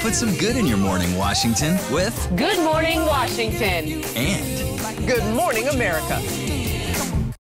Put some good in your morning, Washington, with Good morning, Washington. and Good morning, America.